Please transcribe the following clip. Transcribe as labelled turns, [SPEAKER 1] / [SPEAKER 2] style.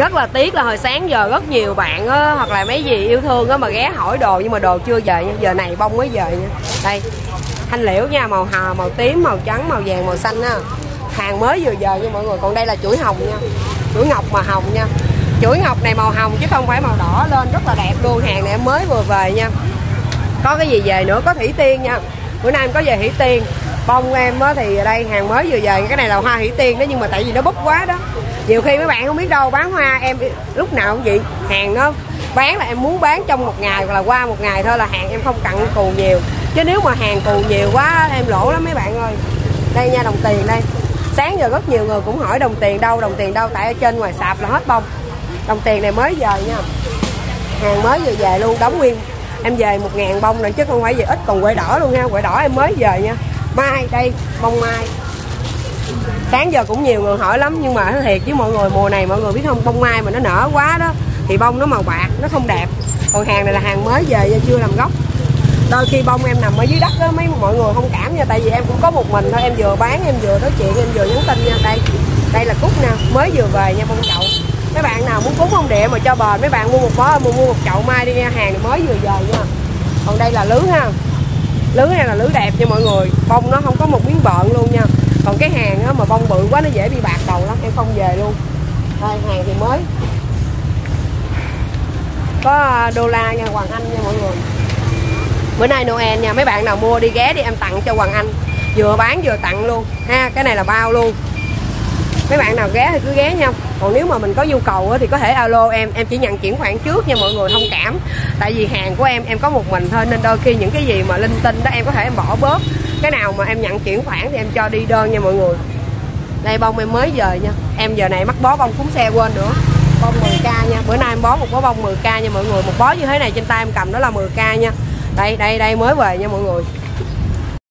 [SPEAKER 1] rất là tiếc là hồi sáng giờ rất nhiều bạn á, hoặc là mấy gì yêu thương á mà ghé hỏi đồ nhưng mà đồ chưa về nha. Giờ này bông mới về nha. Đây thanh liễu nha màu hà màu tím màu trắng màu vàng màu xanh á. Hàng mới vừa về nha mọi người còn đây là chuỗi hồng nha. Chuỗi ngọc mà hồng nha. Chuỗi ngọc này màu hồng chứ không phải màu đỏ lên rất là đẹp luôn. Hàng này em mới vừa về nha. Có cái gì về nữa? Có thủy tiên nha. Bữa nay em có về thủy tiên bông em á, thì đây hàng mới vừa về, cái này là hoa hỷ tiên đó, nhưng mà tại vì nó bút quá đó. Nhiều khi mấy bạn không biết đâu, bán hoa em lúc nào cũng vậy, hàng nó bán là em muốn bán trong một ngày hoặc là qua một ngày thôi là hàng em không cặn cù nhiều. Chứ nếu mà hàng cù nhiều quá, em lỗ lắm mấy bạn ơi. Đây nha, đồng tiền đây. Sáng giờ rất nhiều người cũng hỏi đồng tiền đâu, đồng tiền đâu, tại ở trên ngoài sạp là hết bông. Đồng tiền này mới về nha. Hàng mới vừa về luôn, đóng nguyên. Em về một ngàn bông nữa chứ không phải về ít, còn quậy đỏ luôn ha, quậy đỏ em mới về nha mai đây bông mai. Sáng giờ cũng nhiều người hỏi lắm, nhưng mà nói thiệt với mọi người, mùa này mọi người biết không, bông mai mà nó nở quá đó, thì bông nó màu bạc, nó không đẹp. Còn hàng này là hàng mới về chưa làm gốc. Đôi khi bông em nằm ở dưới đất đó mấy mọi người không cảm nha, tại vì em cũng có một mình thôi, em vừa bán, em vừa nói chuyện, em vừa nhắn tin nha. Đây đây là cúc nè, mới vừa về nha bông chậu. Mấy bạn nào muốn cúng không địa mà cho bền, mấy bạn mua một bó, mua mua một chậu mai đi nha, hàng mới vừa về nha. Còn đây là lưới ha lưới này là lưới đẹp nha mọi người. Bông nó không có một miếng bợn luôn nha. Còn cái hàng á, mà bông bự quá nó dễ bị bạc đầu lắm em không về luôn. Thôi, hàng thì mới. Có à, đô la nha hoàng anh nha mọi người. Bữa nay noel nha mấy bạn nào mua đi ghé đi em tặng cho hoàng anh. Vừa bán vừa tặng luôn. Ha cái này là bao luôn mấy bạn nào ghé thì cứ ghé nha. Còn nếu mà mình có nhu cầu thì có thể alo em. Em chỉ nhận chuyển khoản trước nha mọi người, thông cảm. Tại vì hàng của em em có một mình thôi, nên đôi khi những cái gì mà linh tinh đó em có thể em bỏ bớt. Cái nào mà em nhận chuyển khoản thì em cho đi đơn nha mọi người. Đây, bông em mới về nha. Em giờ này mắc bó bông cúng xe quên nữa. Bông 10k nha. Bữa nay em bó một bó bông 10k nha mọi người. Một bó như thế này trên tay em cầm đó là 10k nha. Đây đây đây, mới về nha mọi người.